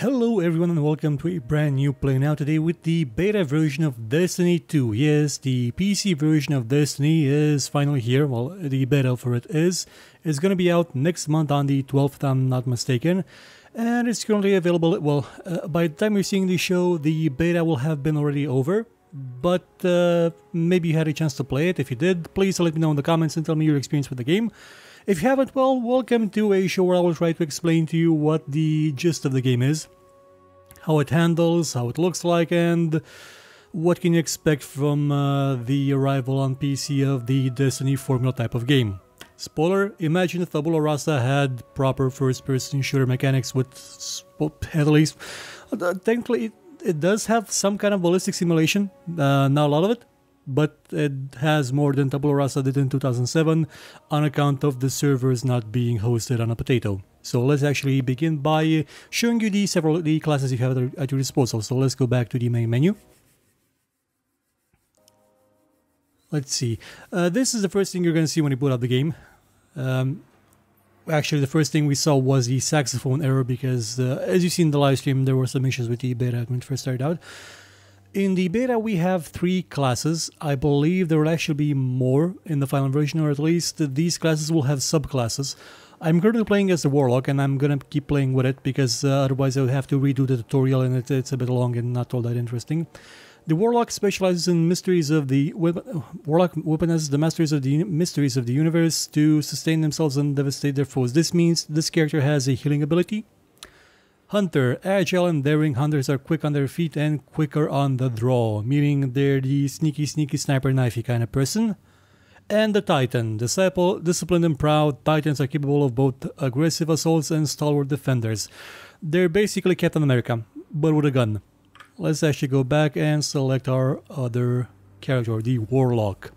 Hello everyone and welcome to a brand new play now today with the beta version of Destiny 2. Yes, the PC version of Destiny is finally here, well the beta for it is. It's gonna be out next month on the 12th I'm not mistaken. And it's currently available, well, uh, by the time you're seeing the show, the beta will have been already over. But uh, maybe you had a chance to play it. If you did, please let me know in the comments and tell me your experience with the game. If you haven't, well, welcome to a show where I will try to explain to you what the gist of the game is, how it handles, how it looks like, and what can you expect from uh, the arrival on PC of the Destiny formula type of game. Spoiler, imagine if Tabula Rasa had proper first-person shooter mechanics with, at least, uh, technically it, it does have some kind of ballistic simulation, uh, not a lot of it, but it has more than Tabula Rasa did in 2007 on account of the servers not being hosted on a potato. So let's actually begin by showing you the several the classes you have at your disposal. So let's go back to the main menu. Let's see. Uh, this is the first thing you're going to see when you boot up the game. Um, actually, the first thing we saw was the saxophone error because, uh, as you see in the live stream, there were some issues with the beta when it first started out. In the beta, we have three classes. I believe there will actually be more in the final version, or at least these classes will have subclasses. I'm currently playing as the Warlock, and I'm gonna keep playing with it, because uh, otherwise I would have to redo the tutorial, and it, it's a bit long and not all that interesting. The Warlock specializes in mysteries of the... Warlock weaponizes the masters of the mysteries of the universe to sustain themselves and devastate their foes. This means this character has a healing ability, Hunter. Agile and daring hunters are quick on their feet and quicker on the draw, meaning they're the sneaky, sneaky sniper knifey kind of person. And the Titan. Disciple, disciplined and proud, Titans are capable of both aggressive assaults and stalwart defenders. They're basically Captain America, but with a gun. Let's actually go back and select our other character, the Warlock.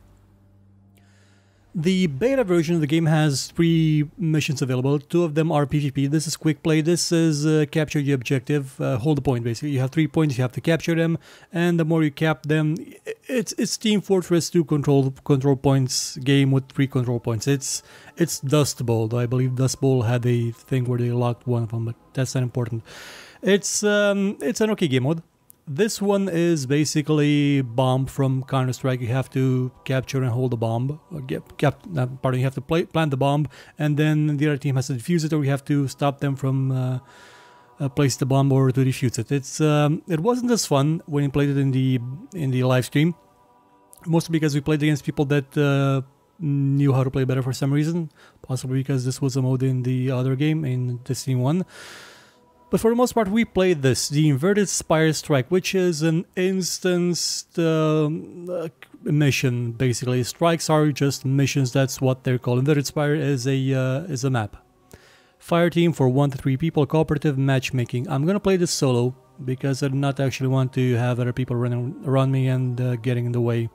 The beta version of the game has three missions available. Two of them are PvP. This is quick play. This is uh, capture the objective, uh, hold the point basically. You have three points, you have to capture them, and the more you cap them, it's it's Team Fortress 2 control control points game with three control points. It's it's Dust Bowl. Though I believe Dust Bowl had a thing where they locked one of them, but that's not important. It's um it's an okay game mode. This one is basically bomb from Counter Strike. You have to capture and hold the bomb. Or get, cap, uh, pardon, you have to play, plant the bomb, and then the other team has to defuse it, or you have to stop them from uh, uh, place the bomb or to defuse it. It's um, it wasn't as fun when you played it in the in the live stream, mostly because we played against people that uh, knew how to play better for some reason. Possibly because this was a mode in the other game in Destiny One. But for the most part, we played this, the Inverted Spire Strike, which is an instanced um, uh, mission, basically. Strikes are just missions, that's what they're called. Inverted Spire is a, uh, is a map. Fire team for 1 to 3 people, cooperative matchmaking. I'm gonna play this solo, because I do not actually want to have other people running around me and uh, getting in the way.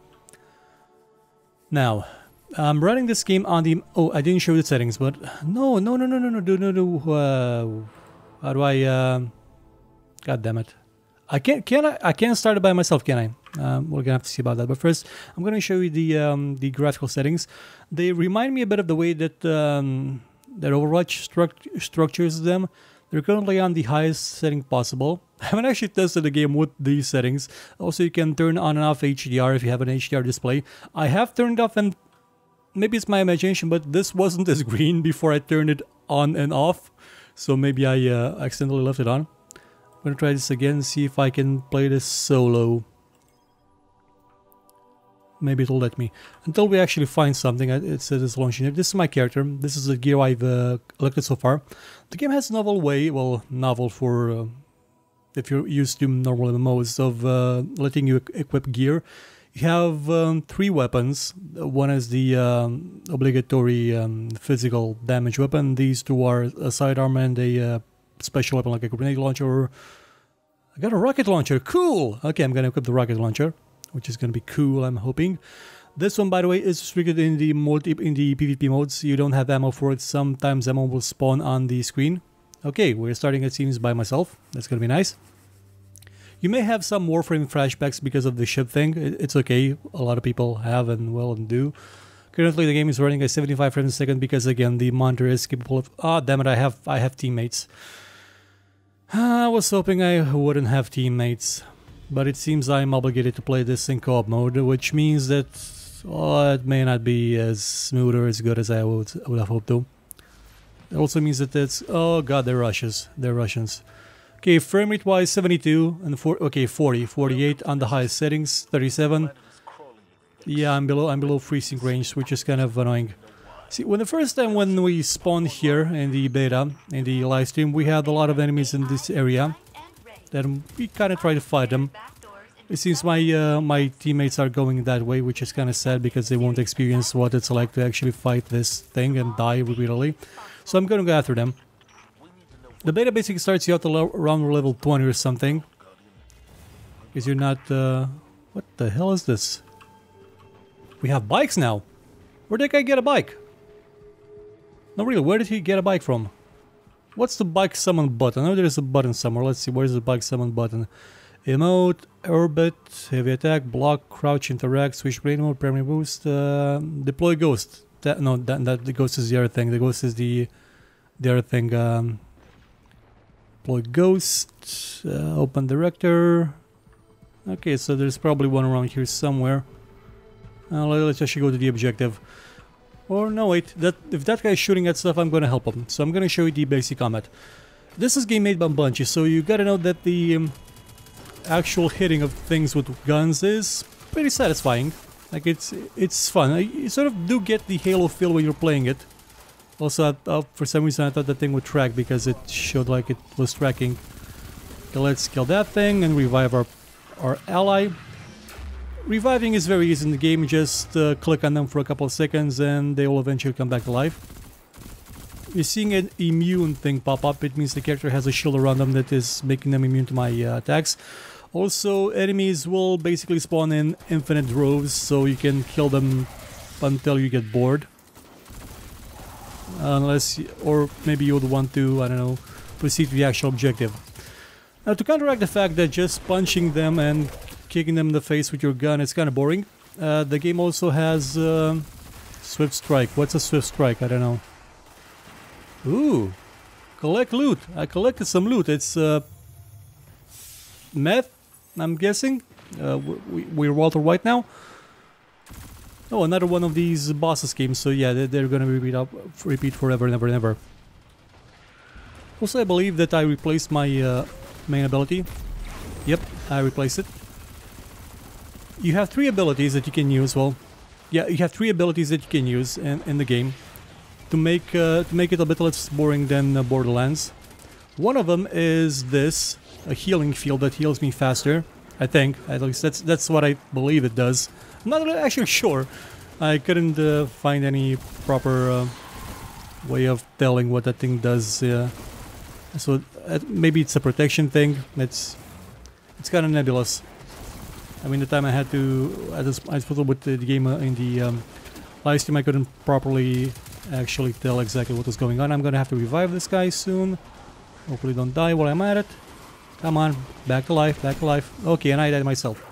Now, I'm running this game on the... Oh, I didn't show the settings, but... No, no, no, no, no, no, no, no, no, uh, how do I, um, god damn it. I can't, can I, I can't start it by myself, can I? Um, we're gonna have to see about that. But first, I'm gonna show you the, um, the graphical settings. They remind me a bit of the way that, um, that Overwatch struct structures them. They're currently on the highest setting possible. I haven't actually tested the game with these settings. Also, you can turn on and off HDR if you have an HDR display. I have turned off and maybe it's my imagination, but this wasn't as green before I turned it on and off. So maybe I uh, accidentally left it on. I'm gonna try this again, see if I can play this solo. Maybe it'll let me. Until we actually find something, it says it's launching. This is my character. This is the gear I've uh, elected so far. The game has a novel way, well, novel for uh, if you're used to normal MMOs, of uh, letting you equip gear. You have um, three weapons. One is the um, obligatory um, physical damage weapon. These two are a sidearm and a uh, special weapon like a grenade launcher. I got a rocket launcher. Cool! Okay, I'm gonna equip the rocket launcher, which is gonna be cool, I'm hoping. This one, by the way, is restricted in the multi in the PvP modes. You don't have ammo for it. Sometimes ammo will spawn on the screen. Okay, we're starting it seems by myself. That's gonna be nice. You may have some Warframe flashbacks because of the ship thing. It's okay. A lot of people have and will and do. Currently, the game is running at 75 frames a second because again the monitor is capable of. Ah, oh, damn it! I have I have teammates. I was hoping I wouldn't have teammates, but it seems I'm obligated to play this in co-op mode, which means that oh, it may not be as smooth or as good as I would, would have hoped to. It also means that it's... Oh god, they're Russians. They're Russians. Okay, frame rate wise 72 and four, okay 40, 48 on the highest settings, 37. Yeah, I'm below I'm below freezing range, which is kind of annoying. See, when the first time when we spawned here in the beta, in the live stream, we had a lot of enemies in this area. Then we kind of try to fight them. It seems my uh, my teammates are going that way, which is kind of sad because they won't experience what it's like to actually fight this thing and die repeatedly. So I'm gonna go after them. The beta basically starts you out around level 20 or something. Because you're not... Uh, what the hell is this? We have bikes now. Where did guy get a bike? No, really, where did he get a bike from? What's the bike summon button? I know there's a button somewhere. Let's see, where's the bike summon button? Emote, orbit, heavy attack, block, crouch, interact, switch brain mode, primary boost, uh, deploy ghost. That no, that, that the ghost is the other thing. The ghost is the the other thing. Um, deploy ghost, uh, open director. Okay, so there's probably one around here somewhere. Uh, let's actually go to the objective. Or no, wait, that if that guy is shooting at stuff, I'm gonna help him. So I'm gonna show you the basic combat. This is game made by Bungie, so you gotta know that the um, actual hitting of things with guns is pretty satisfying. Like it's it's fun. You sort of do get the Halo feel when you're playing it. Also, uh, for some reason I thought the thing would track because it showed like it was tracking. Okay, let's kill that thing and revive our, our ally. Reviving is very easy in the game, just uh, click on them for a couple of seconds and they will eventually come back to life. You're seeing an immune thing pop up, it means the character has a shield around them that is making them immune to my uh, attacks. Also, enemies will basically spawn in infinite droves, so you can kill them until you get bored unless, or maybe you would want to, I don't know, proceed to the actual objective. Now to counteract the fact that just punching them and kicking them in the face with your gun is kind of boring, uh, the game also has uh, Swift Strike. What's a Swift Strike? I don't know. Ooh, collect loot. I collected some loot. It's uh, meth, I'm guessing. Uh, we, we're Walter White now. Oh, another one of these bosses games. So yeah, they're, they're gonna repeat up, repeat forever and ever and ever. Also, I believe that I replaced my uh, main ability. Yep, I replaced it. You have three abilities that you can use. Well, yeah, you have three abilities that you can use in, in the game to make uh, to make it a bit less boring than uh, Borderlands. One of them is this, a healing field that heals me faster. I think, at least that's that's what I believe it does. Not actually sure. I couldn't uh, find any proper uh, way of telling what that thing does. Uh, so uh, maybe it's a protection thing. It's it's kind of nebulous. I mean, the time I had to, I just I put with the game uh, in the um, live stream, I couldn't properly actually tell exactly what was going on. I'm gonna have to revive this guy soon. Hopefully, don't die while I'm at it. Come on, back to life, back to life. Okay, and I died myself.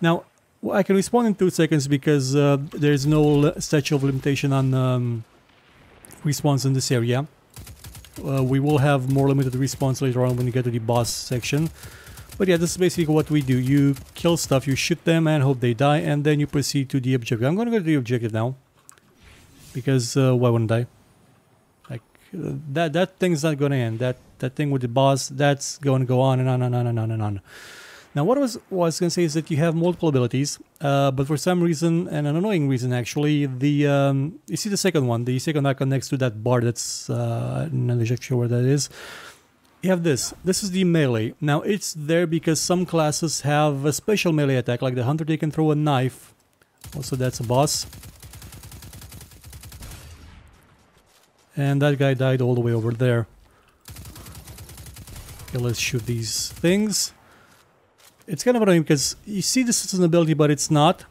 Now, well, I can respawn in 2 seconds because uh, there's no statute of limitation on um, respawns in this area. Uh, we will have more limited respawns later on when you get to the boss section. But yeah, this is basically what we do. You kill stuff, you shoot them and hope they die, and then you proceed to the objective. I'm gonna go to the objective now. Because uh, why wouldn't I? Like, uh, that, that thing's not gonna end. That, that thing with the boss, that's going to go on and on and on and on and on. Now what I was, was going to say is that you have multiple abilities, uh, but for some reason, and an annoying reason actually, the um, you see the second one, the second icon next to that bar that's, uh, not exactly sure where that is. You have this. This is the melee. Now it's there because some classes have a special melee attack, like the hunter they can throw a knife. Also that's a boss. And that guy died all the way over there. Okay, let's shoot these things it's kind of annoying because you see this is an ability, but it's not.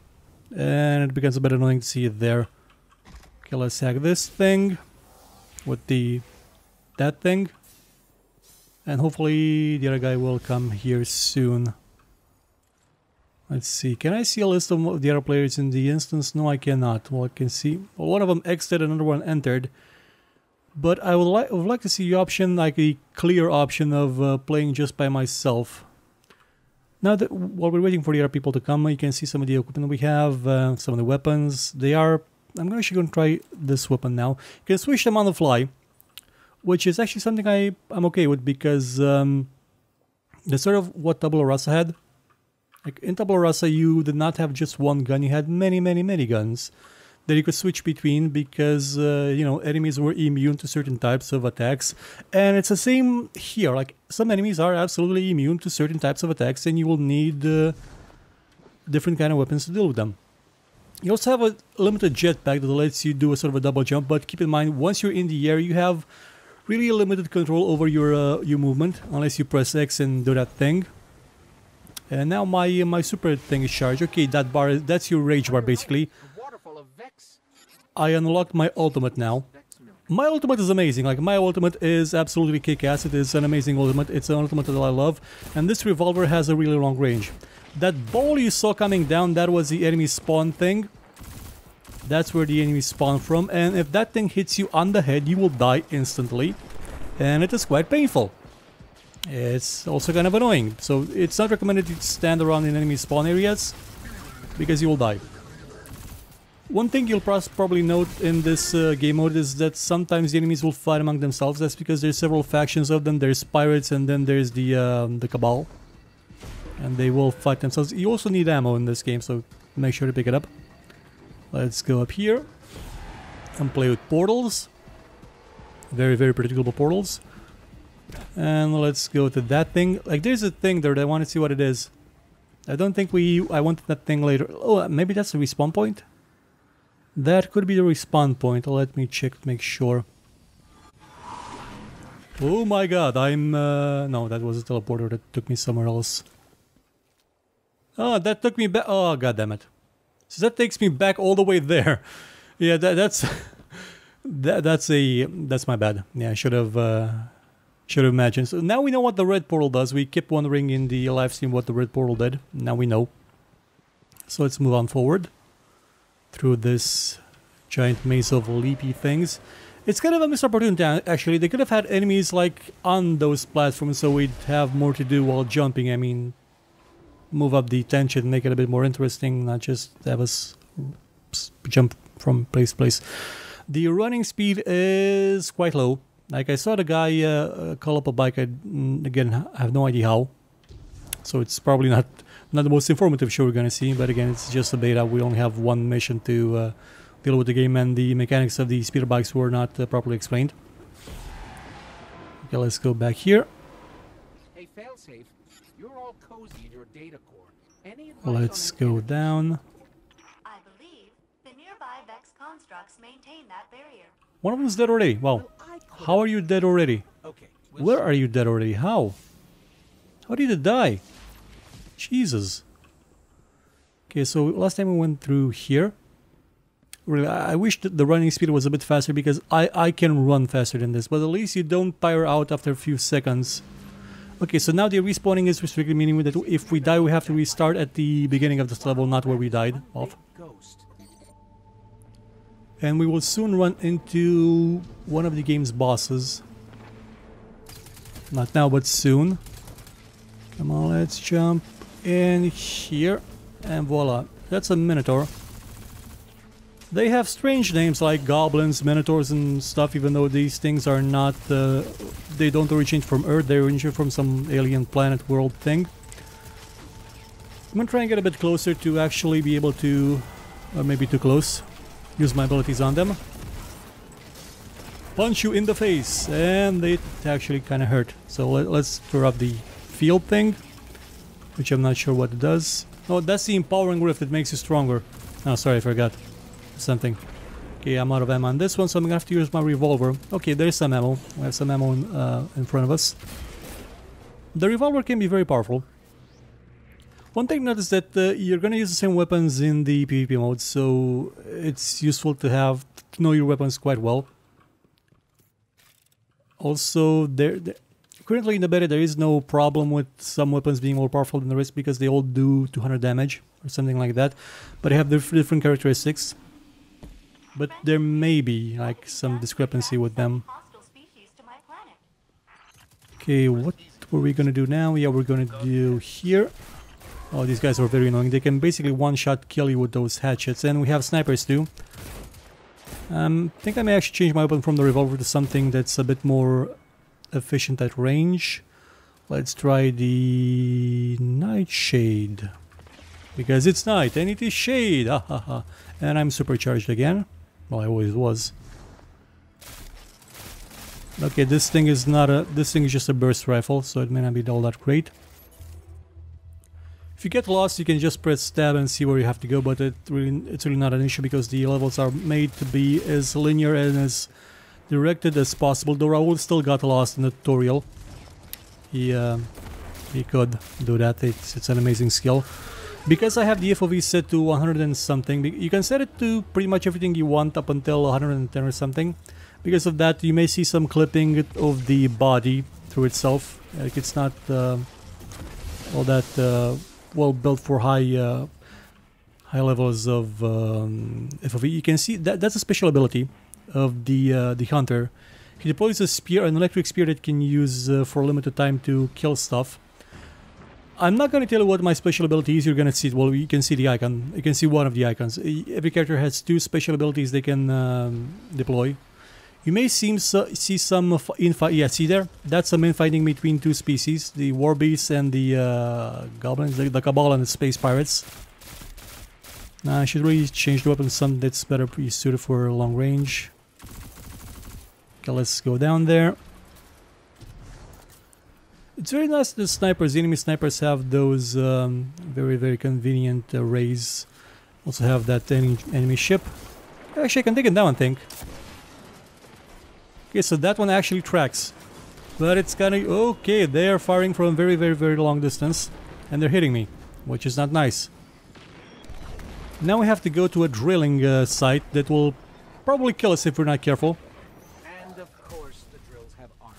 And it becomes a bit annoying to see it there. Okay, let's hack this thing with the that thing. And hopefully the other guy will come here soon. Let's see, can I see a list of the other players in the instance? No, I cannot. Well, I can see, well, one of them exited, another one entered. But I would, li would like to see the option, like a clear option of uh, playing just by myself. Now that while we're waiting for the other people to come, you can see some of the equipment we have, uh, some of the weapons. They are. I'm actually going to try this weapon now. You can switch them on the fly, which is actually something I I'm okay with because um, that's sort of what Tabula Rasa had. Like in Tabula Rasa, you did not have just one gun; you had many, many, many guns that you could switch between because uh, you know enemies were immune to certain types of attacks. And it's the same here. Like some enemies are absolutely immune to certain types of attacks and you will need uh, different kind of weapons to deal with them. You also have a limited jetpack that lets you do a sort of a double jump but keep in mind once you're in the air you have really limited control over your uh, your movement unless you press X and do that thing. And now my my super thing is charged. Okay that bar that's your rage bar basically I unlocked my ultimate now. My ultimate is amazing, like my ultimate is absolutely kick-ass, it is an amazing ultimate, it's an ultimate that I love, and this revolver has a really long range. That ball you saw coming down, that was the enemy spawn thing. That's where the enemy spawn from, and if that thing hits you on the head, you will die instantly, and it is quite painful. It's also kind of annoying, so it's not recommended to stand around in enemy spawn areas, because you will die. One thing you'll probably note in this uh, game mode is that sometimes the enemies will fight among themselves. That's because there's several factions of them. There's pirates and then there's the um, the cabal. And they will fight themselves. You also need ammo in this game, so make sure to pick it up. Let's go up here and play with portals. Very, very predictable portals. And let's go to that thing. Like, there's a thing there that I want to see what it is. I don't think we... I want that thing later. Oh, maybe that's a respawn point? That could be the respawn point. Let me check make sure. Oh my god, I'm... Uh, no, that was a teleporter that took me somewhere else. Oh, that took me back... Oh, god damn it. So that takes me back all the way there. Yeah, that, that's... that, that's a... That's my bad. Yeah, I should have... Uh, should have imagined. So now we know what the red portal does. We kept wondering in the live stream what the red portal did. Now we know. So let's move on forward through this giant maze of leapy things. It's kind of a missed opportunity actually. They could have had enemies like on those platforms so we'd have more to do while jumping. I mean, move up the tension, make it a bit more interesting, not just have us jump from place to place. The running speed is quite low. Like I saw the guy uh, call up a bike, I, again, I have no idea how. So it's probably not not the most informative show we're gonna see, but again, it's just a beta. We only have one mission to uh, deal with the game, and the mechanics of the speeder bikes were not uh, properly explained. Okay, let's go back here. Hey, failsafe, you're all cozy in your data core. Any let's go down. I believe the nearby Vex constructs maintain that barrier. One of them's dead already. Wow. How are you dead already? Okay. Where are you dead already? How? How did you die? Jesus. Okay, so last time we went through here. Really, I wish that the running speed was a bit faster because I, I can run faster than this, but at least you don't tire out after a few seconds. Okay, so now the respawning is restricted, meaning that if we die, we have to restart at the beginning of this level, not where we died off. And we will soon run into one of the game's bosses. Not now, but soon. Come on, let's jump in here and voila that's a minotaur. They have strange names like goblins minotaurs and stuff even though these things are not uh, they don't originate from earth they originate from some alien planet world thing. I'm gonna try and get a bit closer to actually be able to or maybe too close use my abilities on them. Punch you in the face and it actually kind of hurt. So let, let's throw up the field thing which I'm not sure what it does. Oh, that's the empowering rift that makes you stronger. Oh, sorry, I forgot something. Okay, I'm out of ammo on this one, so I'm gonna have to use my revolver. Okay, there's some ammo. We have some ammo in, uh, in front of us. The revolver can be very powerful. One thing notice that uh, you're gonna use the same weapons in the PvP mode, so it's useful to have to know your weapons quite well. Also, there, there currently in the beta there is no problem with some weapons being more powerful than the rest because they all do 200 damage or something like that. But they have different characteristics. But there may be like some discrepancy with them. Okay, what were we gonna do now? Yeah, we're gonna do here. Oh, these guys are very annoying. They can basically one-shot kill you with those hatchets. And we have snipers too. Um, I think I may actually change my weapon from the revolver to something that's a bit more efficient at range. Let's try the Nightshade. Because it's night and it is shade. Ah. And I'm supercharged again. Well, I always was. Okay, this thing is not a... This thing is just a burst rifle, so it may not be all that great. If you get lost, you can just press tab and see where you have to go, but it really, it's really not an issue because the levels are made to be as linear and as directed as possible. Though Raul still got lost in the tutorial. He, uh, he could do that. It's, it's an amazing skill. Because I have the FOV set to 100 and something, you can set it to pretty much everything you want up until 110 or something. Because of that, you may see some clipping of the body through itself. Like it's not uh, all that uh, well built for high uh, high levels of um, FOV. You can see that that's a special ability of the uh, the hunter. He deploys a spear, an electric spear that can use uh, for a limited time to kill stuff. I'm not going to tell you what my special ability is. You're going to see it. Well, you can see the icon. You can see one of the icons. Every character has two special abilities they can um, deploy. You may seem so, see some infight. Yeah, see there? That's some infighting between two species, the war beasts and the uh, goblins, the, the cabal and the space pirates. I should really change the weapon something that's better suited for long range. Okay, let's go down there. It's very nice the snipers, enemy snipers have those um, very, very convenient uh, rays. Also have that enemy, enemy ship. Actually, I can take it down, I think. Okay, so that one actually tracks. But it's kind of... Okay, they are firing from very, very, very long distance. And they're hitting me, which is not nice. Now we have to go to a drilling uh, site that will probably kill us if we're not careful. And of course the drills have armed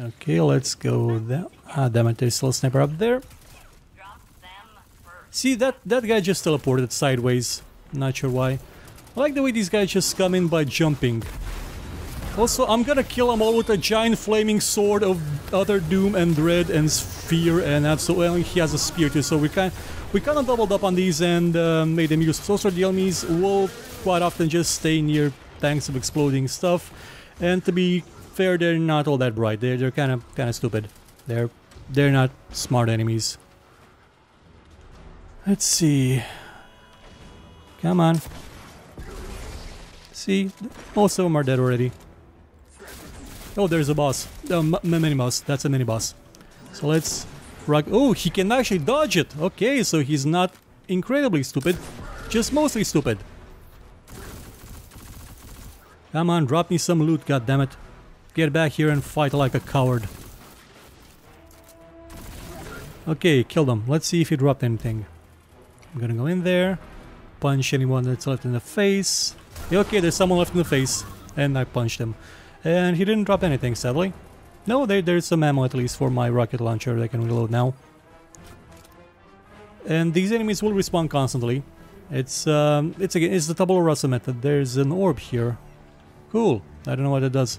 Okay, let's go there. Ah, damn it, there's still a sniper up there. See, that, that guy just teleported sideways. Not sure why. I like the way these guys just come in by jumping. Also, I'm gonna kill them all with a giant flaming sword of Utter Doom and Dread and Fear and absolutely he has a spear too, so we kind we kind of doubled up on these and uh, made them use. Also, the enemies will quite often just stay near tanks of exploding stuff, and to be fair, they're not all that bright. They're they're kind of kind of stupid. They're they're not smart enemies. Let's see. Come on. See, most of them are dead already. Oh, there's a boss. Uh, mini boss. That's a mini boss. So let's rock. Oh, he can actually dodge it. Okay, so he's not incredibly stupid, just mostly stupid. Come on, drop me some loot, goddammit. Get back here and fight like a coward. Okay, kill them. Let's see if he dropped anything. I'm gonna go in there, punch anyone that's left in the face. Okay, there's someone left in the face, and I punched him. And he didn't drop anything, sadly. No, there, there's some ammo at least for my rocket launcher that I can reload now. And these enemies will respawn constantly. It's um, it's again, it's the tabula rasa method. There's an orb here. Cool. I don't know what it does.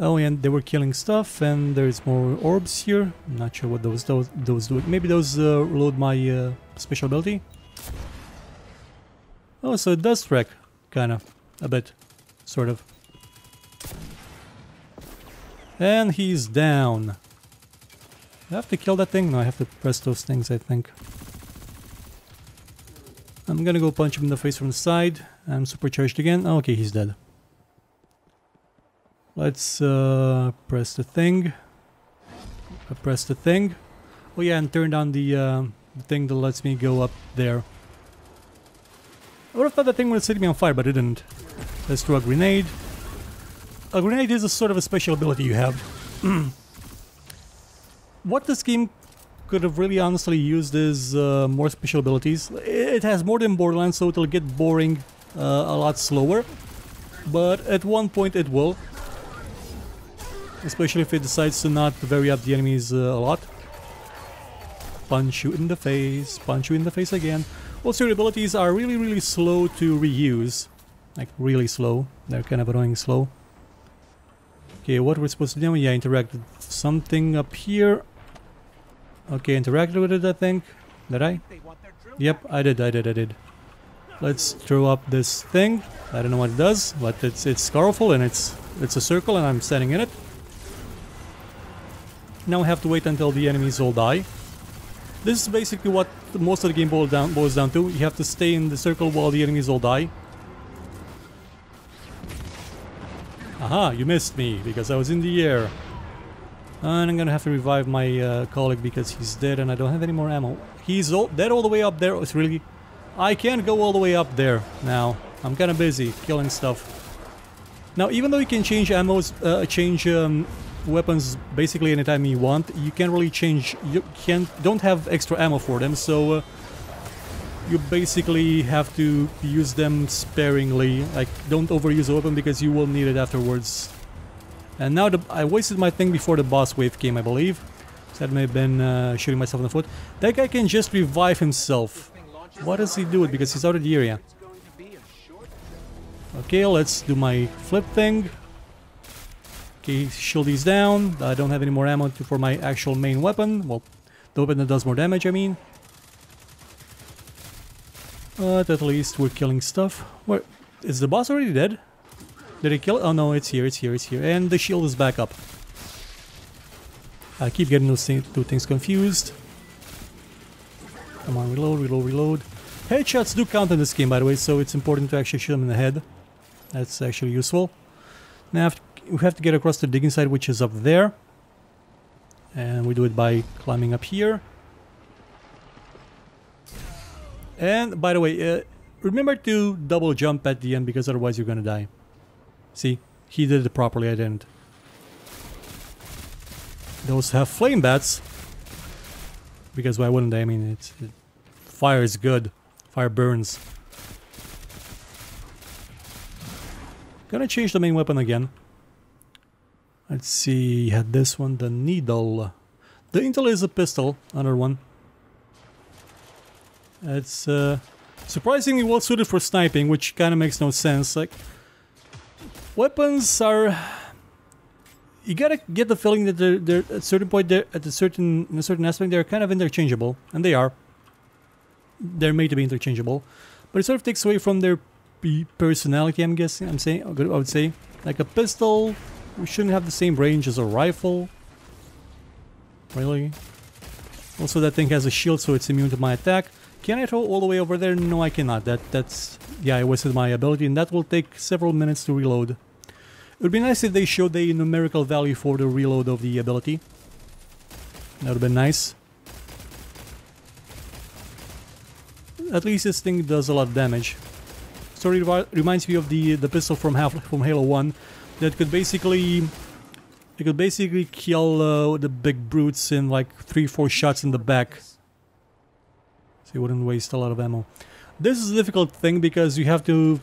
Oh, and they were killing stuff, and there's more orbs here. I'm not sure what those those those do. Maybe those uh, reload my uh, special ability. Oh, so it does track, kind of, a bit. Sort of. And he's down. I have to kill that thing? No, I have to press those things, I think. I'm gonna go punch him in the face from the side. I'm supercharged again. Oh, okay, he's dead. Let's uh, press the thing. I press the thing. Oh yeah, and turn down the, uh, the thing that lets me go up there. I would have thought that thing would have set me on fire, but it didn't. Let's throw a grenade. A grenade is a sort of a special ability you have. what this game could have really honestly used is uh, more special abilities. It has more than Borderlands, so it'll get boring uh, a lot slower. But at one point it will. Especially if it decides to not vary up the enemies uh, a lot. Punch you in the face, punch you in the face again. Also your abilities are really really slow to reuse. Like really slow. They're kind of annoying slow. Okay, what we're supposed to do? Yeah, interact with something up here. Okay, interacted with it, I think. Did I? Yep, I did, I did, I did. Let's throw up this thing. I don't know what it does, but it's it's colorful and it's it's a circle and I'm standing in it. Now I have to wait until the enemies all die. This is basically what most of the game boils down boils down to. You have to stay in the circle while the enemies all die. Aha, you missed me because I was in the air. And I'm gonna have to revive my uh, colleague because he's dead and I don't have any more ammo. He's all, dead all the way up there. It's really... I can't go all the way up there now. I'm kinda busy killing stuff. Now, even though you can change ammo, uh, change um, weapons basically anytime you want, you can't really change... You can't, don't have extra ammo for them, so... Uh, you basically have to use them sparingly. Like, don't overuse a weapon because you will need it afterwards. And now the, I wasted my thing before the boss wave came, I believe. So that may have been uh, shooting myself in the foot. That guy can just revive himself. What does he do it? Because he's out of the area. Okay, let's do my flip thing. Okay, shield these down. I don't have any more ammo to, for my actual main weapon. Well, the weapon that does more damage, I mean. But at least we're killing stuff. Where is the boss already dead? Did he kill it? Oh no, it's here, it's here, it's here. And the shield is back up. I keep getting those two things confused. Come on, reload, reload, reload. Headshots do count in this game, by the way, so it's important to actually shoot them in the head. That's actually useful. Now we have to get across the digging site, which is up there. And we do it by climbing up here. And by the way, uh, remember to double jump at the end because otherwise you're gonna die. See, he did it properly, I didn't. Those have flame bats. Because why wouldn't they? I mean, it's it, fire is good. Fire burns. Gonna change the main weapon again. Let's see, had this one, the needle. The Intel is a pistol, another one. It's uh, surprisingly well suited for sniping, which kind of makes no sense. Like, weapons are. You gotta get the feeling that they're, they're at a certain point, they're at a certain in a certain aspect, they're kind of interchangeable, and they are. They're made to be interchangeable, but it sort of takes away from their personality. I'm guessing. I'm saying. I would say, like a pistol, we shouldn't have the same range as a rifle. Really? Also, that thing has a shield, so it's immune to my attack. Can I throw all the way over there? No, I cannot. That that's yeah, I wasted my ability, and that will take several minutes to reload. It would be nice if they showed the numerical value for the reload of the ability. That would have been nice. At least this thing does a lot of damage. Story reminds me of the the pistol from Half from Halo One, that could basically it could basically kill uh, the big brutes in like three four shots in the back. So you wouldn't waste a lot of ammo. This is a difficult thing because you have to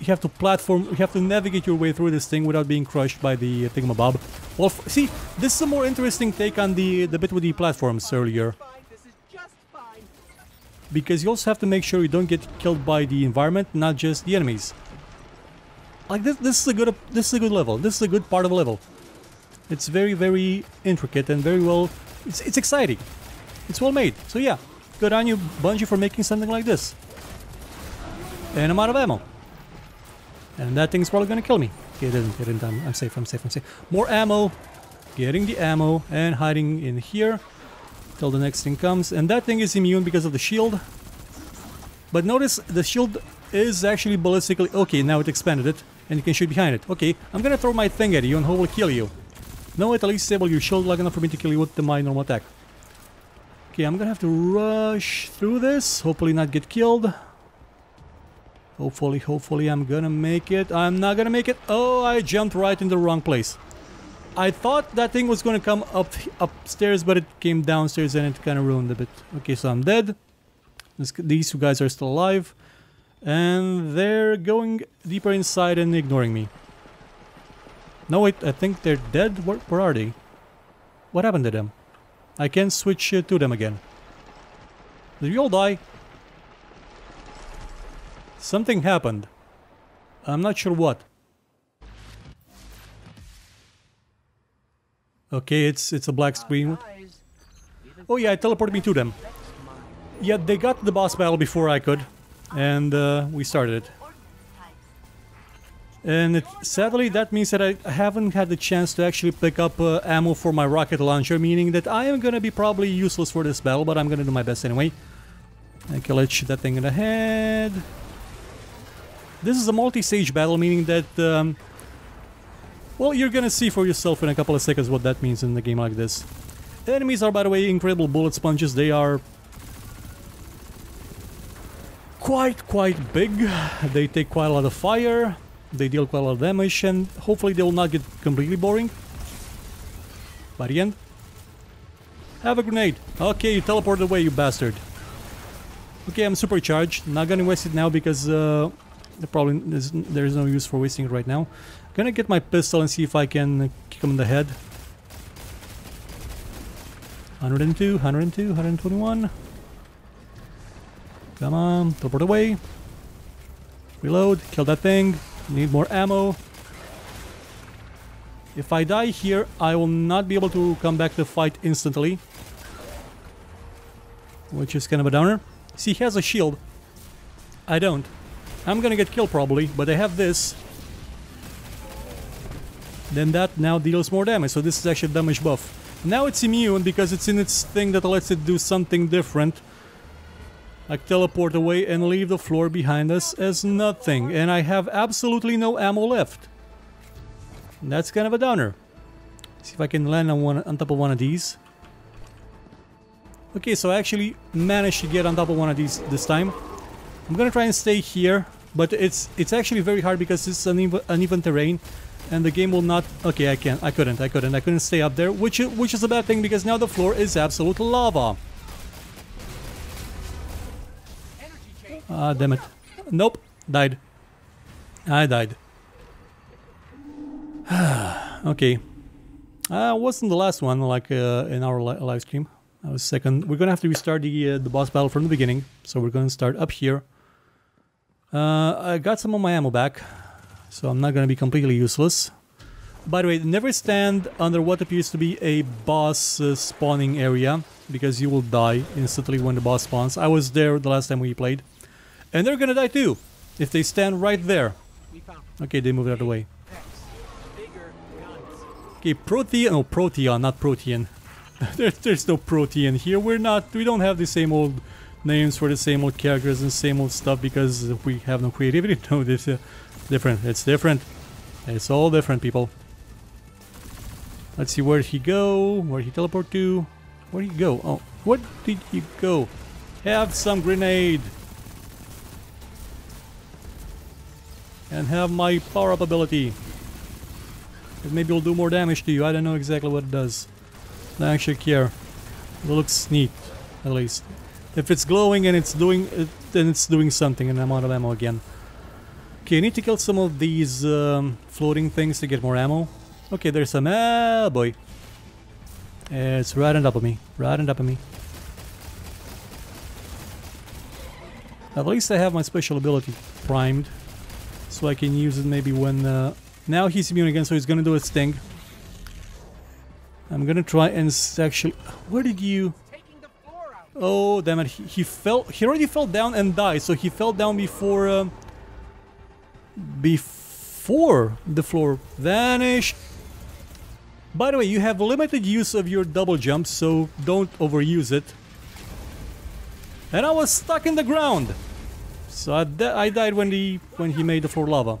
you have to platform you have to navigate your way through this thing without being crushed by the thingamabob. Well, see, this is a more interesting take on the the bit with the platforms earlier because you also have to make sure you don't get killed by the environment, not just the enemies. Like this, this is a good, this is a good level. This is a good part of the level. It's very, very intricate and very well. It's, it's exciting. It's well made. So yeah, good on you, Bungie, for making something like this. And I'm out of ammo. And that thing's probably gonna kill me. Okay, it didn't. It didn't. I'm, I'm safe. I'm safe. I'm safe. More ammo. Getting the ammo and hiding in here till the next thing comes. And that thing is immune because of the shield. But notice the shield is actually ballistically... Okay, now it expanded it. And you can shoot behind it. Okay, I'm gonna throw my thing at you and hopefully kill you. No, at least disable your shield long enough for me to kill you with the, my normal attack. Okay, I'm gonna have to rush through this. Hopefully not get killed. Hopefully, hopefully I'm gonna make it. I'm not gonna make it. Oh, I jumped right in the wrong place. I thought that thing was gonna come up upstairs, but it came downstairs and it kind of ruined a bit. Okay, so I'm dead. This, these two guys are still alive. And they're going deeper inside and ignoring me. No, wait, I think they're dead. Where, where are they? What happened to them? I can't switch uh, to them again. Did you all die? Something happened. I'm not sure what. Okay, it's it's a black screen. Oh yeah, it teleported me to them. Yeah, they got the boss battle before I could, and uh, we started it. And it, sadly, that means that I haven't had the chance to actually pick up uh, ammo for my rocket launcher, meaning that I am gonna be probably useless for this battle, but I'm gonna do my best anyway. Okay, let's shoot that thing in the head. This is a multi-stage battle, meaning that, um, well, you're gonna see for yourself in a couple of seconds what that means in a game like this. The enemies are, by the way, incredible bullet sponges. They are quite, quite big. They take quite a lot of fire. They deal quite a lot of damage, and hopefully they will not get completely boring. By the end. Have a grenade. Okay, you teleported away, you bastard. Okay, I'm supercharged. Not gonna waste it now because uh, the problem is there's no use for wasting it right now. Gonna get my pistol and see if I can kick him in the head. 102, 102, 121. Come on, teleport away. Reload, kill that thing. Need more ammo. If I die here, I will not be able to come back to fight instantly. Which is kind of a downer. See, he has a shield. I don't. I'm gonna get killed probably, but I have this. Then that now deals more damage, so this is actually a damage buff. Now it's immune because it's in its thing that lets it do something different. Like teleport away and leave the floor behind us as nothing. And I have absolutely no ammo left. And that's kind of a downer. See if I can land on one on top of one of these. Okay, so I actually managed to get on top of one of these this time. I'm gonna try and stay here, but it's it's actually very hard because it's uneven, uneven terrain, and the game will not. Okay, I can't. I couldn't. I couldn't. I couldn't stay up there, which which is a bad thing because now the floor is absolute lava. Ah, damn it. Nope. Died. I died. okay. Uh, wasn't the last one like uh, in our li- live stream. I was second. We're gonna have to restart the uh, the boss battle from the beginning. So we're gonna start up here. Uh, I got some of my ammo back, so I'm not gonna be completely useless. By the way, never stand under what appears to be a boss uh, spawning area because you will die instantly when the boss spawns. I was there the last time we played. And they're gonna die too if they stand right there. Okay, they moved out of the way. X. Bigger guns. Okay, Protean, no, oh, Protean, not Protean. there, there's no Protean here. We're not, we don't have the same old names for the same old characters and same old stuff because we have no creativity. No, this is different. It's different. It's all different, people. Let's see, where he go? Where he teleport to? Where he go? Oh, where did he go? Have some grenade. And have my power-up ability. Maybe It maybe will do more damage to you. I don't know exactly what it does. I don't actually care. It looks neat, at least. If it's glowing and it's doing it, then it's doing something and I'm out of ammo again. Okay, I need to kill some of these um, floating things to get more ammo. Okay, there's some. Ah, boy. It's right on top of me. Right on top of me. At least I have my special ability primed. So I can use it maybe when... Uh, now he's immune again, so he's gonna do its thing. I'm gonna try and actually... Where did you... Oh, damn it. He, he fell... He already fell down and died, so he fell down before... Um, before the floor vanished. By the way, you have limited use of your double jump, so don't overuse it. And I was stuck in the ground. So I, di- I died when he when he made the floor lava.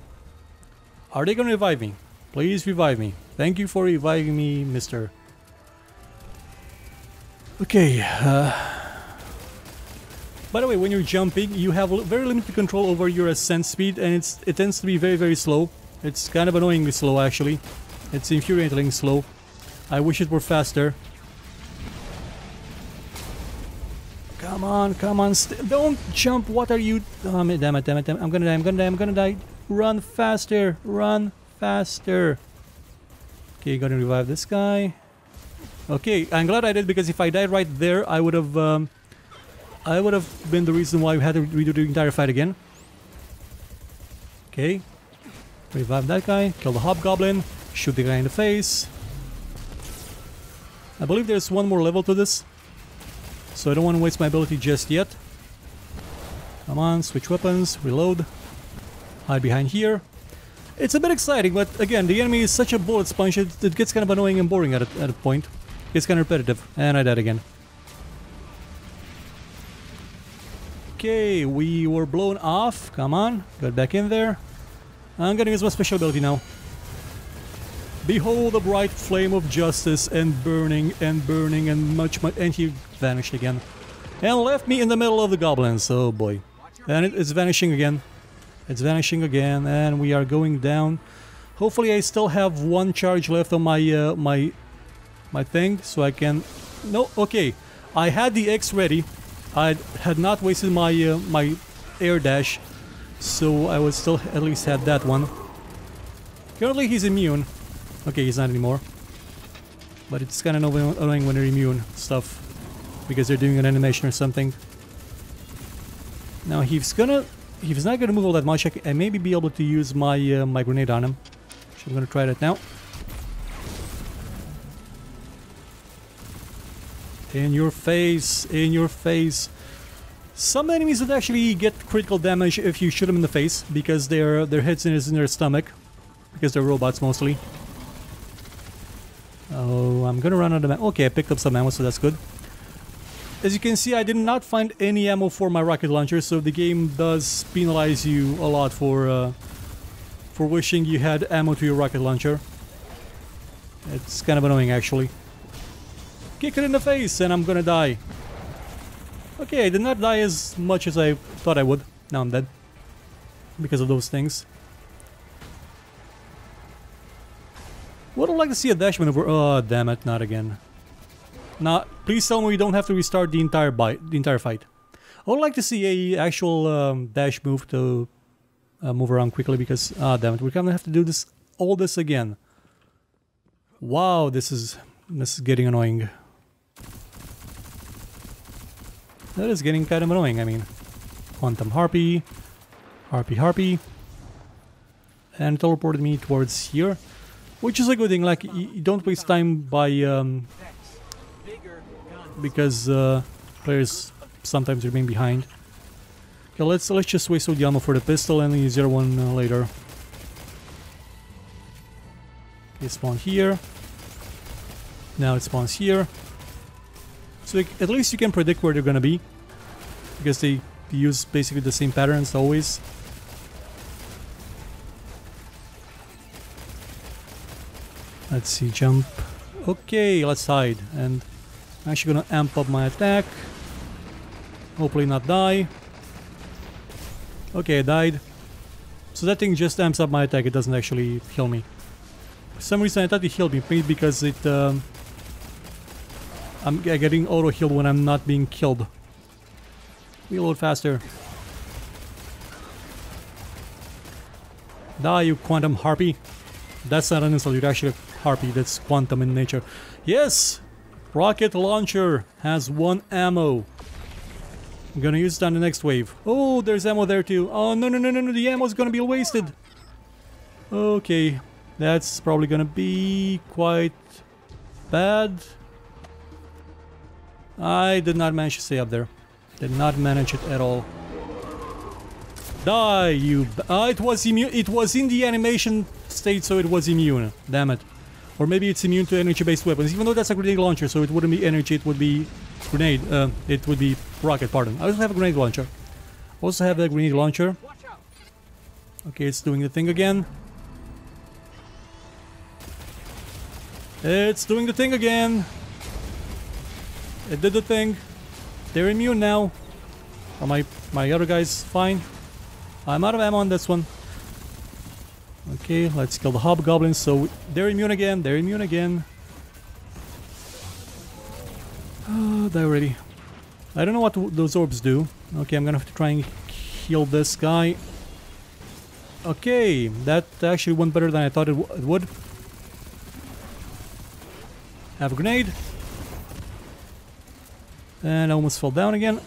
Are they gonna revive me? Please revive me. Thank you for reviving me, Mister. Okay. Uh, by the way, when you're jumping, you have very limited control over your ascent speed, and it's it tends to be very very slow. It's kind of annoyingly slow actually. It's infuriatingly slow. I wish it were faster. Come on, come on, st- don't jump. What are you? Damn it, damn it, damn it. I'm gonna die, I'm gonna die, I'm gonna die. Run faster, run faster. Okay, gotta revive this guy. Okay, I'm glad I did because if I died right there, I would have, um, I would have been the reason why we had to redo the entire fight again. Okay, revive that guy, kill the hobgoblin, shoot the guy in the face. I believe there's one more level to this. So I don't want to waste my ability just yet. Come on, switch weapons, reload. Hide behind here. It's a bit exciting, but again, the enemy is such a bullet sponge, it, it gets kind of annoying and boring at a, at a point. It's kind of repetitive. And I died again. Okay, we were blown off. Come on, get back in there. I'm gonna use my special ability now. Behold the bright flame of justice and burning and burning and much much and he vanished again. And left me in the middle of the goblins, oh boy. And it, it's vanishing again. It's vanishing again and we are going down. Hopefully I still have one charge left on my uh, my my thing so I can no okay I had the X ready I had not wasted my uh, my air dash so I would still at least had that one currently he's immune okay he's not anymore. But it's kind of annoying when they're immune stuff because they're doing an animation or something. Now he's gonna he's not gonna move all that much. I, I maybe be able to use my uh, my grenade on him. So I'm gonna try that now. In your face, in your face. Some enemies that actually get critical damage if you shoot them in the face because their their heads is in their stomach because they're robots mostly. Oh, I'm gonna run out of ammo. Okay, I picked up some ammo, so that's good. As you can see, I did not find any ammo for my rocket launcher, so the game does penalize you a lot for uh, for wishing you had ammo to your rocket launcher. It's kind of annoying, actually. Kick it in the face and I'm gonna die. Okay, I did not die as much as I thought I would. Now I'm dead. Because of those things. Would have liked to see a dash maneuver. Oh, damn it, not again. Now, Please tell me we don't have to restart the entire bite, the entire fight. I would like to see a actual um, dash move to uh, move around quickly because, ah, damn it, we're gonna have to do this all this again. Wow, this is this is getting annoying. That is getting kind of annoying, I mean. Quantum Harpy. Harpy Harpy. And teleported me towards here. Which is a good thing, like, you don't waste time by, um, Because, uh, players sometimes remain behind. Okay, let's, let's just waste all the ammo for the pistol and the zero one uh, later. Okay, spawn here. Now it spawns here. So at least you can predict where they're gonna be. Because they use basically the same patterns always. Let's see, jump. Okay, let's hide. And I'm actually gonna amp up my attack. Hopefully not die. Okay, I died. So that thing just amps up my attack, it doesn't actually kill me. For some reason I thought it healed me, maybe because it um, I'm getting auto healed when I'm not being killed. Reload faster. Die, you quantum harpy. That's not an insult, you're actually harpy, that's quantum in nature. Yes! Rocket launcher has one ammo. I'm gonna use it on the next wave. Oh, there's ammo there too. Oh, no, no, no, no, no, the ammo's gonna be wasted. Okay, that's probably gonna be quite bad. I did not manage to stay up there. Did not manage it at all. Die, you... Uh, it was immune. It was in the animation state, so it was immune. Damn it. Or maybe it's immune to energy-based weapons, even though that's a grenade launcher, so it wouldn't be energy, it would be grenade. Uh, it would be rocket, pardon. I also have a grenade launcher. Also have a grenade launcher. Okay, it's doing the thing again. It's doing the thing again. It did the thing. They're immune now. Are my, my other guys fine? I'm out of ammo on this one. Okay, let's kill the hobgoblins. So they're immune again. They're immune again. Oh, die already. I don't know what those orbs do. Okay, I'm gonna have to try and heal this guy. Okay, that actually went better than I thought it, it would. Have a grenade. And I almost fell down again.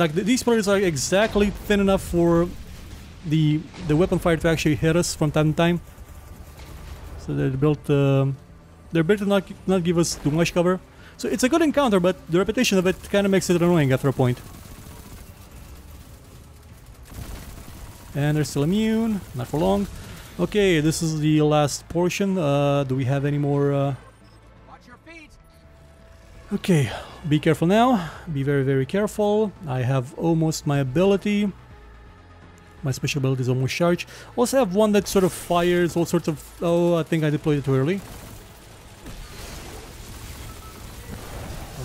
Like these players are exactly thin enough for the the weapon fire to actually hit us from time to time. So they're built. Um, they're built to not not give us too much cover. So it's a good encounter, but the repetition of it kind of makes it annoying after a point. And they're still immune, not for long. Okay, this is the last portion. Uh, do we have any more? Uh... Okay, be careful now. Be very, very careful. I have almost my ability. My special ability is almost charged. Also have one that sort of fires all sorts of... Oh, I think I deployed it too early.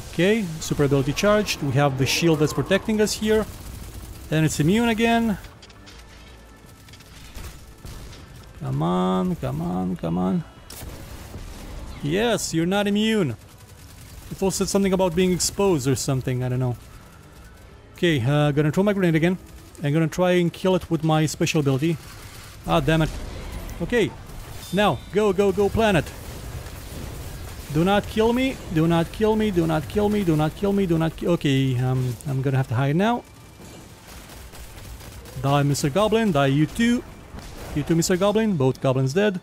Okay, super ability charged. We have the shield that's protecting us here. And it's immune again. Come on, come on, come on. Yes, you're not immune. Also said something about being exposed or something, I don't know. Okay, uh, gonna throw my grenade again. I'm gonna try and kill it with my special ability. Ah, damn it. Okay, now, go, go, go, planet. Do not kill me, do not kill me, do not kill me, do not kill me, do not Okay, um, I'm gonna have to hide now. Die, Mr. Goblin, die you too. You too, Mr. Goblin, both goblins dead.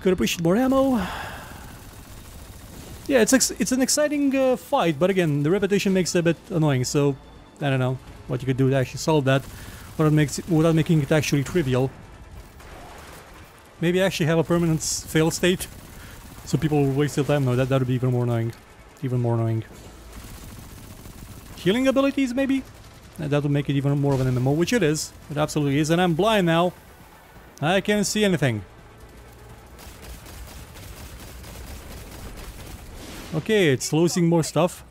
Could appreciate more ammo. Yeah, it's it's an exciting uh, fight, but again, the repetition makes it a bit annoying. So I don't know what you could do to actually solve that, without makes it, without making it actually trivial. Maybe actually have a permanent fail state, so people will waste their time. No, that that would be even more annoying, even more annoying. Healing abilities, maybe. That would make it even more of an MMO, which it is. It absolutely is, and I'm blind now. I can't see anything. Okay, it's losing more stuff.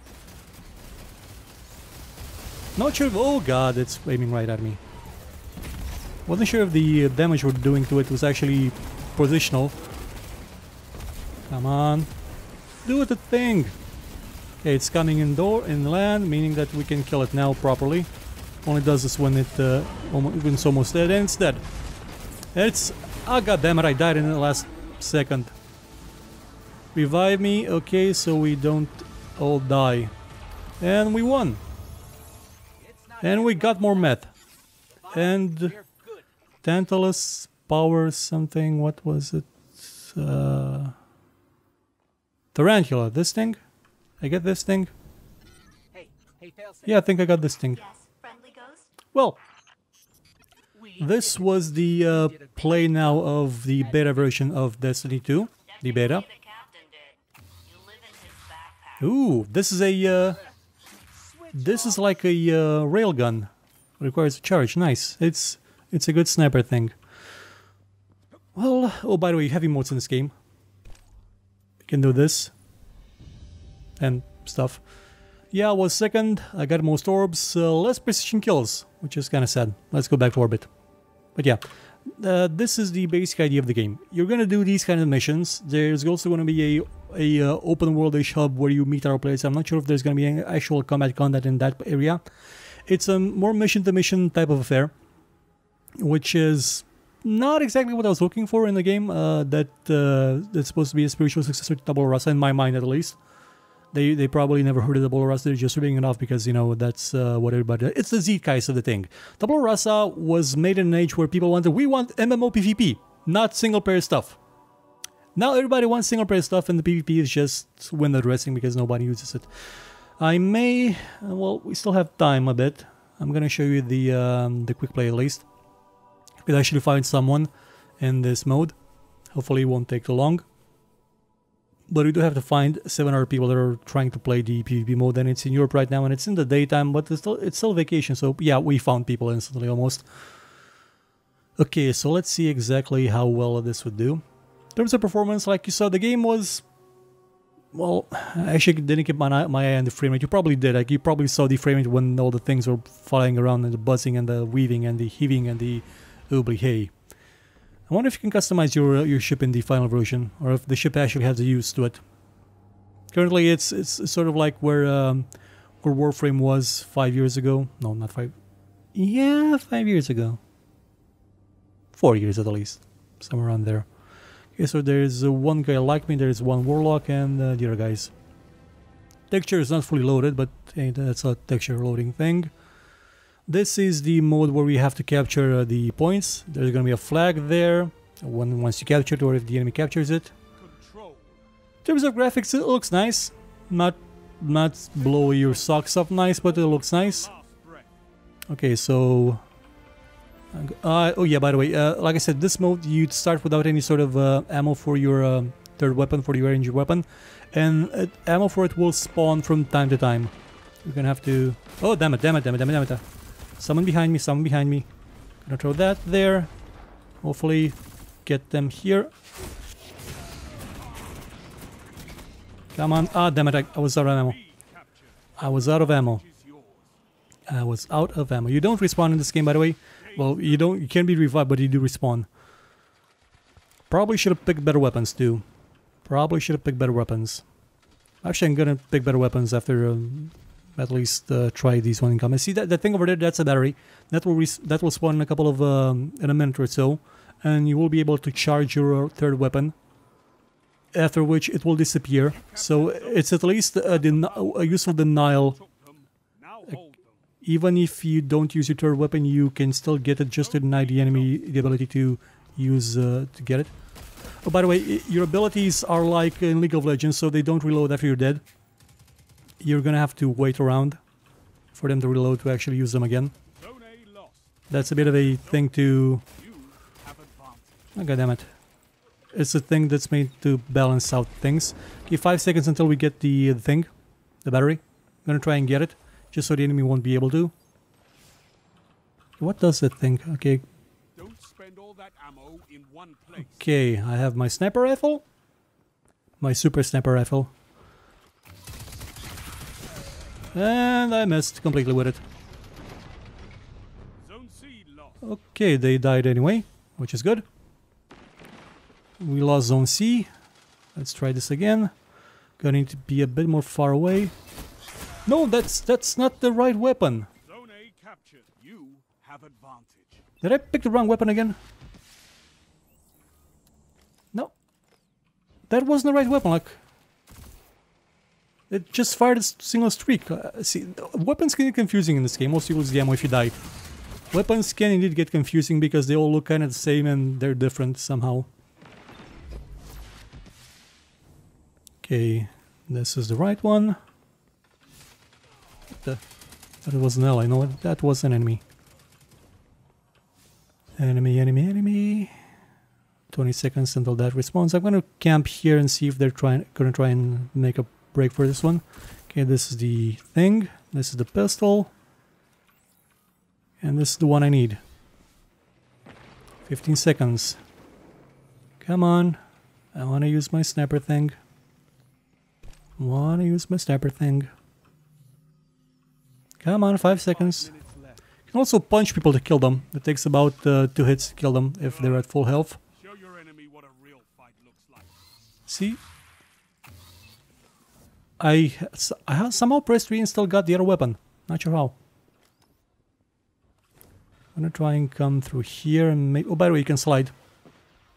Not sure. Oh god, it's aiming right at me. Wasn't sure if the uh, damage we're doing to it was actually positional. Come on, do the thing. Okay, it's coming in door in land, meaning that we can kill it now properly. Only does this when it uh, almo- when it's almost dead, and it's dead. It's ah damn it! I died in the last second. Revive me, okay, so we don't all die. And we won. And we got more meth. And. Tantalus power something, what was it? Uh, Tarantula, this thing? I get this thing? Hey, hey, failsafe. Yeah, I think I got this thing. Yes, friendly ghost? Well, this was the uh, play now of the beta version of Destiny 2. The beta. Ooh, this is a uh, this is like a uh, railgun. Requires a charge. Nice. It's it's a good sniper thing. Well, oh by the way, heavy modes in this game. You can do this and stuff. Yeah, I was second. I got most orbs. Uh, less precision kills, which is kind of sad. Let's go back to orbit. But yeah, uh, this is the basic idea of the game. You're gonna do these kind of missions. There's also gonna be a a uh, open worldish hub where you meet our players. I'm not sure if there's gonna be any actual combat content in that area. It's a more mission to mission type of affair, which is not exactly what I was looking for in the game. Uh, that uh, that's supposed to be a spiritual successor to Tabula Rasa, in my mind at least. They they probably never heard of Tabula Rasa. They're just reading it off because you know that's uh, what everybody. It's the Zeitgeist of the thing. Tabula Rasa was made in an age where people wanted we want MMO PvP, not single player stuff. Now everybody wants single player stuff, and the PvP is just window dressing because nobody uses it. I may, well, we still have time a bit. I'm gonna show you the um, the quick play at least. You could actually find someone in this mode. Hopefully, it won't take too long. But we do have to find seven other people that are trying to play the PvP mode, and it's in Europe right now, and it's in the daytime, but it's still it's still vacation. So yeah, we found people instantly almost. Okay, so let's see exactly how well this would do. Terms of performance, like you saw, the game was well, I actually didn't keep my eye, my eye on the frame rate. You probably did. Like you probably saw the frame rate when all the things were flying around and the buzzing and the weaving and the heaving and the oobly hey. I wonder if you can customize your your ship in the final version, or if the ship actually has a use to it. Currently, it's it's sort of like where um, where Warframe was five years ago. No, not five. Yeah, five years ago. Four years at the least, somewhere around there. Okay, so there's uh, one guy like me, there's one warlock, and uh, the other guys. Texture is not fully loaded, but hey, that's a texture loading thing. This is the mode where we have to capture uh, the points. There's gonna be a flag there. when once you capture it or if the enemy captures it. In terms of graphics, it looks nice. Not not blow your socks off nice, but it looks nice. Okay, so... Uh, oh yeah, by the way, uh, like I said, this mode you'd start without any sort of uh, ammo for your um third weapon, for your ranger weapon. And ammo for it will spawn from time to time. You're gonna have to... Oh, damn it, damn it, damn it, damn it, damn it. Someone behind me, someone behind me. Gonna throw that there. Hopefully get them here. Come on. Ah, damn it, I, I was out of ammo. I was out of ammo. I was out of ammo. You don't respawn in this game, by the way. Well, you don't. You can't be revived, but you do respawn. Probably should have picked better weapons too. Probably should have picked better weapons. Actually, I'm gonna pick better weapons after um, at least uh, try these one in combat. See that that thing over there? That's a battery. That will that will spawn in a couple of um, in a minute or so, and you will be able to charge your third weapon. After which it will disappear. So it's at least a, a useful denial Took them. Now hold them. Even if you don't use your third weapon, you can still get it just to deny the enemy the ability to use uh, to get it. Oh, by the way, your abilities are like in League of Legends, so they don't reload after you're dead. You're gonna have to wait around for them to reload to actually use them again. That's a bit of a thing to. Oh, God damn it. It's a thing that's made to balance out things. Okay, five seconds until we get the, the thing, the battery. I'm gonna try and get it, just so the enemy won't be able to. What does it think? Okay, Don't spend all that ammo in one place. okay, I have my sniper rifle. My super sniper rifle. And I missed completely with it. Zone C lost. Okay, they died anyway, which is good. We lost zone C. Let's try this again. Gonna need to be a bit more far away. No, that's that's not the right weapon. Zone A captured. You have advantage. Did I pick the wrong weapon again? No. That wasn't the right weapon, like... It just fired a single streak. Uh, see, weapons can get confusing in this game. Also, you lose the ammo if you die. Weapons can indeed get confusing because they all look kind of the same and they're different somehow. Okay, this is the right one. What the... That was an ally. No, that was an enemy. Enemy, enemy, enemy. 20 seconds until that responds. I'm gonna camp here and see if they're trying gonna try and make a break for this one. Okay, this is the thing. This is the pistol. And this is the one I need. 15 seconds. Come on. I wanna use my sniper thing. Wanna use my sniper thing. Come on, five seconds. You can also punch people to kill them. It takes about uh, two hits to kill them if they're at full health. See? I, I somehow pressed 3 and still got the other weapon. Not sure how. I'm gonna try and come through here and make... Oh, by the way, you can slide.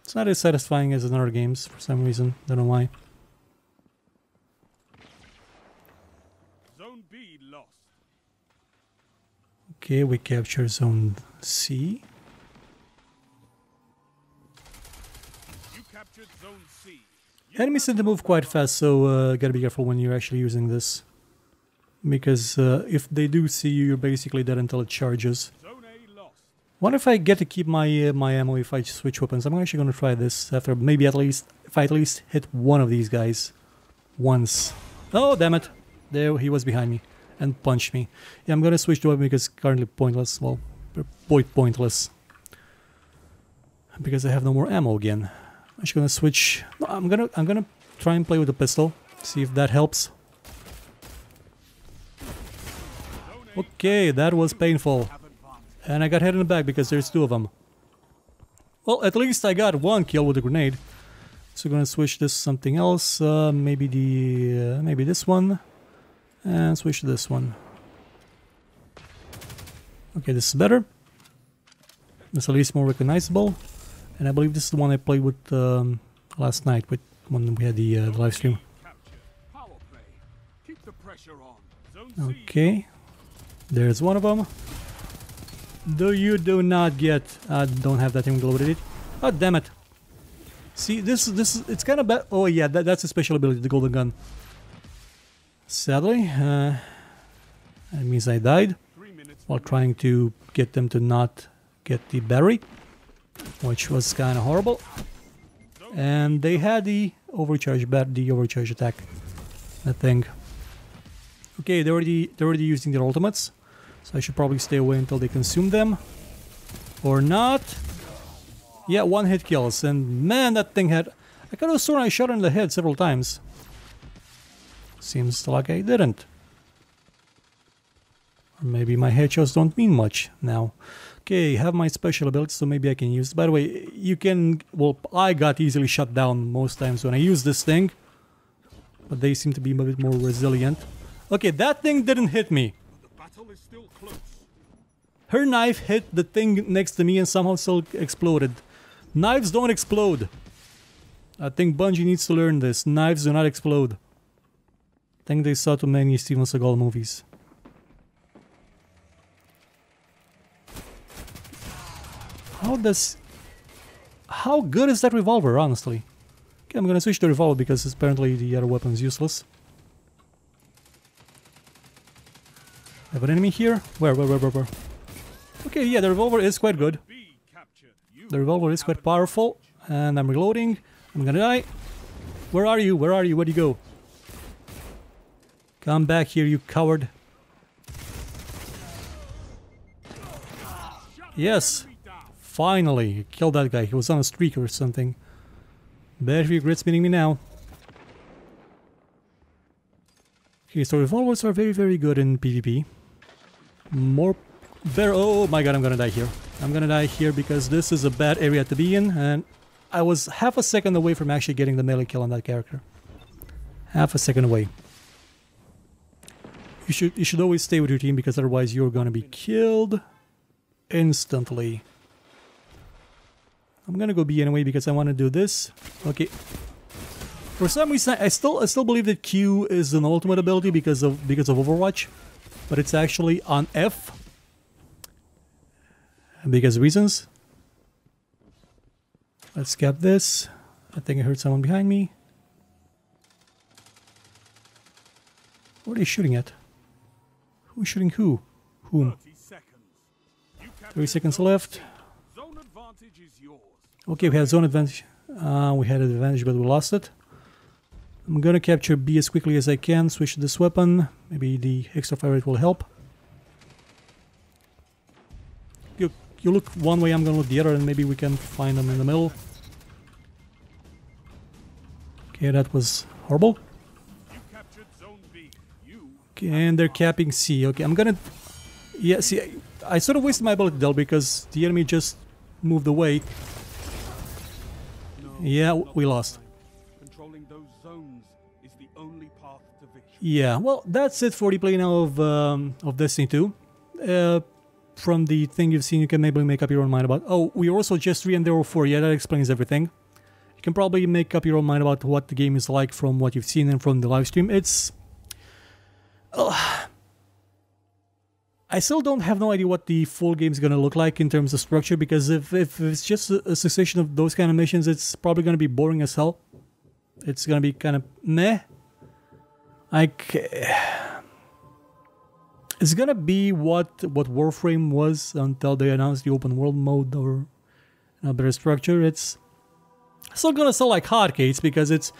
It's not as satisfying as in other games for some reason. Don't know why. Zone B lost. Okay, we capture zone C. You captured Zone C. Enemies tend to move quite fast, so uh, gotta be careful when you're actually using this. Because uh, if they do see you, you're basically dead until it charges. Wonder if I get to keep my uh, my ammo if I switch weapons. I'm actually gonna try this after maybe at least if I at least hit one of these guys once. Oh damn it! There he was behind me and punch me. Yeah, I'm gonna switch to weapon because it's currently pointless. Well, point pointless because I have no more ammo again. I'm just gonna switch. No, I'm gonna I'm gonna try and play with the pistol. See if that helps. Okay, that was painful. And I got hit in the back because there's two of them. Well, at least I got one kill with a grenade. So we're gonna switch this something else. Uh, maybe the uh, maybe this one, and switch to this one. Okay, this is better. This at least more recognizable. And I believe this is the one I played with um, last night, with when we had the, uh, the live stream. Okay, there's one of them. Do you do not get? I don't have that thing loaded. Oh damn it! See, this this is it's kind of bad. Oh yeah, that, that's a special ability, the golden gun. Sadly, uh, that means I died while trying to get them to not get the berry, which was kind of horrible. And they had the overcharge bat, the overcharge attack, I think. Okay, they're already they're already using their ultimates, so I should probably stay away until they consume them, or not. Yeah, one hit kills, and man, that thing had. I could have sworn I shot in the head several times. Seems like I didn't. Or maybe my headshots don't mean much now. Okay, have my special abilities, so maybe I can use. By the way, you can. Well, I got easily shut down most times when I use this thing, but they seem to be a bit more resilient. Okay, that thing didn't hit me. Her knife hit the thing next to me and somehow still exploded. Knives don't explode. I think Bungie needs to learn this. Knives do not explode. I think they saw too many Steven Seagal movies. How does... How good is that revolver, honestly? Okay, I'm gonna switch to revolver because apparently the other weapon is useless. Have an enemy here? Where, where, where, where, where? Okay, yeah, the revolver is quite good. The revolver is quite powerful. And I'm reloading. I'm gonna die. Where are you? Where are you? Where'd you go? Come back here, you coward. Yes, finally. Killed that guy. He was on a streak or something. Bad regrets meeting me now. Okay, so revolvers are very, very good in PvP. More better. Oh, oh my god, I'm gonna die here. I'm gonna die here because this is a bad area to be in, and I was half a second away from actually getting the melee kill on that character. Half a second away. You should you should always stay with your team because otherwise you're gonna be killed instantly. I'm gonna go B anyway because I want to do this. Okay. For some reason, I still I still believe that Q is an ultimate ability because of because of Overwatch, but it's actually on F. Because reasons. Let's cap this. I think I heard someone behind me. What are you shooting at? Who's shooting who? Whom? 30 seconds. 30 seconds left. Okay, we had zone advantage. Uh, we had an advantage, but we lost it. I'm gonna capture B as quickly as I can, switch this weapon. Maybe the extra fire rate will help. You, you look one way, I'm gonna look the other, and maybe we can find them in the middle. Okay, that was horrible. And they're capping C. Okay, I'm gonna... Yeah, see, I, I sort of wasted my ability there because the enemy just moved away. no. Yeah, we lost. Controlling those zones is the only path to victory. Yeah, well, that's it for the play now of um, of Destiny 2. Uh, from the thing you've seen, you can maybe make up your own mind about. Oh, we also just 3 and there were 4. Yeah, that explains everything. You can probably make up your own mind about what the game is like from what you've seen and from the live stream. It's. Ugh. I still don't have no idea what the full game is going to look like in terms of structure because if, if it's just a, succession of those kind of missions, it's probably going to be boring as hell. It's going to be kind of meh. Like eh. it's gonna be what what Warframe was until they announced the open world mode or a better structure. It's still gonna sell like hotcakes because it's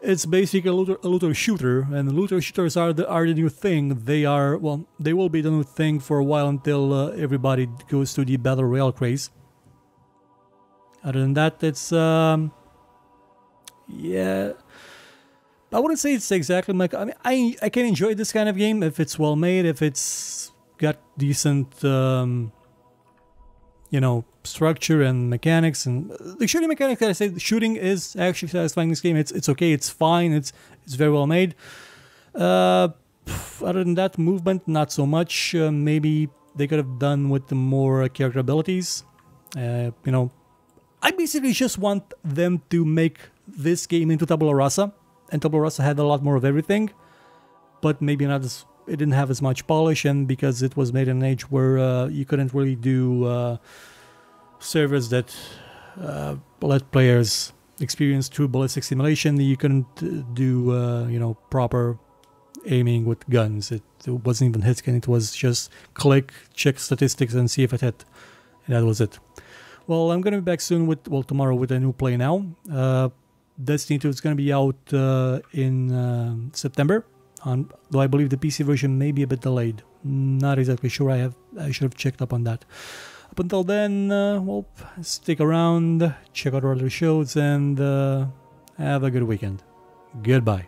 it's basically a looter, a looter shooter, and looter shooters are the are the new thing. They are well, they will be the new thing for a while until uh, everybody goes to the battle royale craze. Other than that, it's um, yeah. I wouldn't say it's exactly like I mean I I can enjoy this kind of game if it's well made, if it's got decent um, you know structure and mechanics and the shooting mechanics that I say shooting is actually satisfying this game. It's it's okay, it's fine, it's it's very well made. Uh, other than that, movement not so much. Uh, maybe they could have done with the more character abilities. Uh, you know, I basically just want them to make this game into Tabula Rasa and Tabula Rasa had a lot more of everything, but maybe not as it didn't have as much polish, and because it was made in an age where uh, you couldn't really do uh, servers that uh, let players experience true ballistic simulation. You couldn't uh, do uh, you know proper aiming with guns. It, it wasn't even hit scan. It was just click, check statistics, and see if it hit. And that was it. Well, I'm gonna be back soon with well tomorrow with a new play now. Destiny 2 is gonna be out uh, in uh, September. On though I believe the PC version may be a bit delayed. Not exactly sure. I have I should have checked up on that. Up until then, uh, well, stick around, check out our other shows, and uh, have a good weekend. Goodbye.